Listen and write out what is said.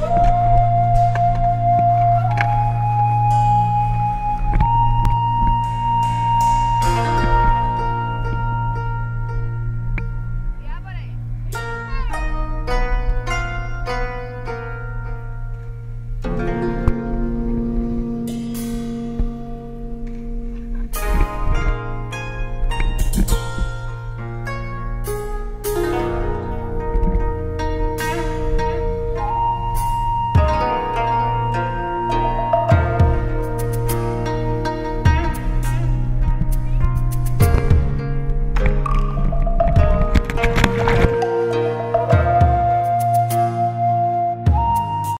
Bye.